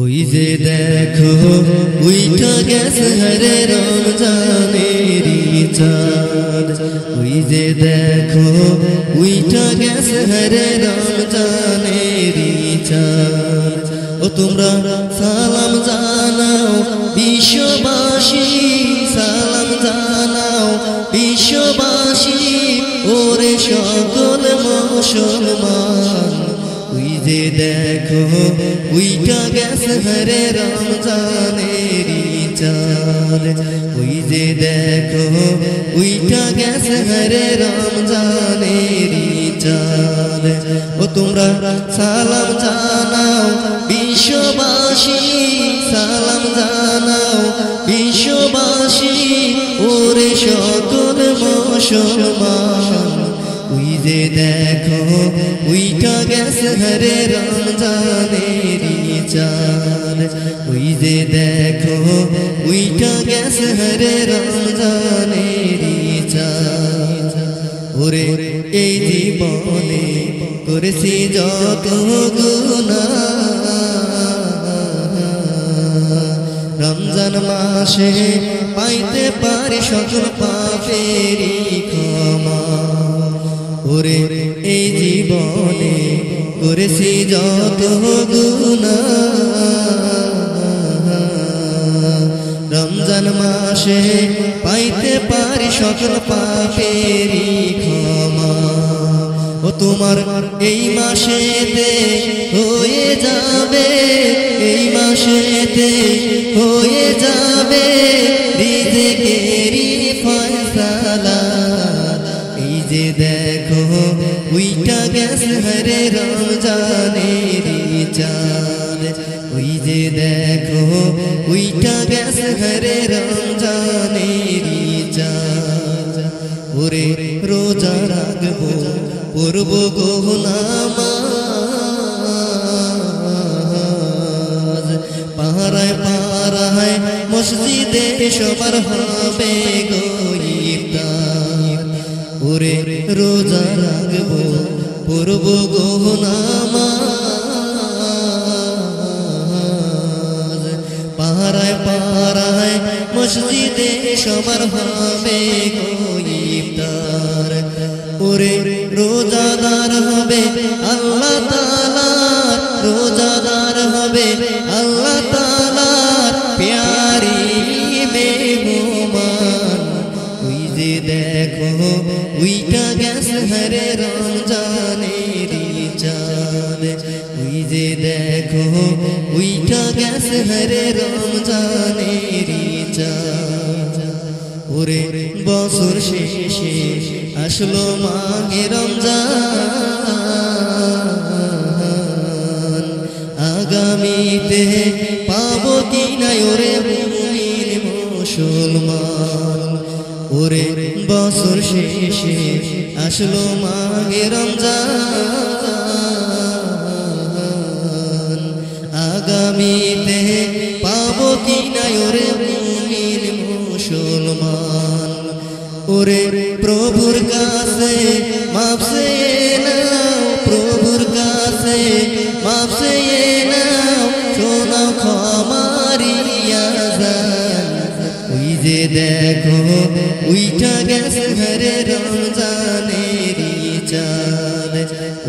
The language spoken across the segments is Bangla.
ওই যে দেখো, উইঠা গেছে হরে রমজানেরি চাঁদ ওই যে দেখো, উইঠা গেছে হরে রমজানেরি চাঁদ ও তোমরা সালাম জানাও, বিশ্ববাসী, সালাম জানাও, বিশ্ববাসী, ওরে সকল মুসলমান। যে দেখো উইটা গেছে হরে রমজানেরি চাঁদ ওই যে দেখো উইটা গেছে হরে রমজানেরি চাঁদ ও তোমরা সালাম জানাও, বিশ্ববাসী, সালাম জানাও, বিশ্ববাসী, ওরে সকল মুসলমান। যে দেখো উইটা গেছে হরে রমজানেরি চাঁদ। ওই যে দেখো উইটা গেছে হরে রমজানেরি চাঁদ। ওরে, এই জীবনে করেছি যত গুণা রমজান মাসে পাইতে পারি সকল পাপেরি ক্ষমা। ওরে, এই জীবনে করেছি যত গুণা রমজান মাসে পাইতে পারি সকল পাপেরি ক্ষমা। ও তোমার এই মাসেতে হয়ে যাবে, এই মাসেতে হয়ে যাবে রিজেকেরি হরে রমজানেরি চাঁদ ওই যে দেখো উইটা গেছে হরে রমজানেরি চাঁদ ওরে রোজা রাখব পূর্ব গোহনামাজ পাহারায় পাহারায় মসজিদে সবার হবে গরিবদার ওরে রোজা পূর্ব গোহনামাজ পাহারায় পাহারায় মসজিদে সবার হবে গরিবদার ওরে রোজাদার হবে আল্লাহ তালা রোজাদার হবে হরে রমজানেরি চাঁদ ওই যে দেখো উইটা গ্যাস হরে রমজানেরি চাঁদ ওরে বছর শেষে আসলো মাগে রমজান। আগামীতে পাবো কি নাই ওরে মুসলমান? ওরে বছর শেষে আসলো মাগে রমজান। আগামীতে পাবো কি নাই ওরে মুমিন মুসলমান? ওরে প্রভুর কাছে মাপসে নাও, প্রভুর কাছে মাপসে দেখো উইটা গেছে হরে রমজানেরি চাঁদ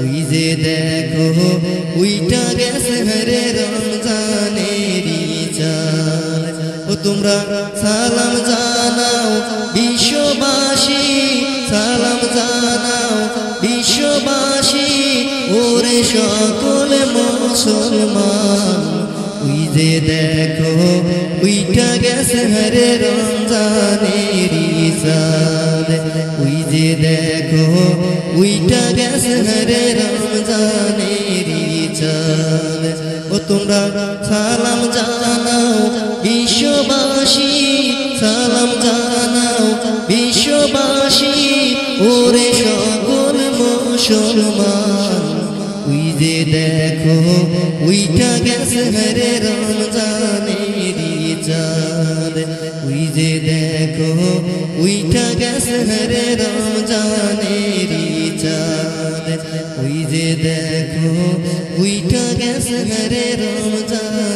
ওই যে দেখো উইটা গেছে হরে রমজানেরি চাঁদ ও তোমরা সালাম জানাও বিশ্ববাসী, সালাম জানাও বিশ্ববাসী। ওরে সকল মুসলমান ওই যে দেখো উইটা গেছে হরে রমজানেরি চাঁদ ওই যে দেখো উইটা গেছে হরে রমজানেরি চাঁদ ও তোমরা সালাম জানাও বিশ্ববাসী, সালাম জানাও বিশ্ববাসী। ওরে সকল মুসলমান। যে দেখো উইটা গেছে হরে রমজানেরি চাঁদ। উই যে দেখো উইটা গেছে হরে রমজানেরি চাঁদ। উই যে দেখো উইটা গেছে হরে রমজান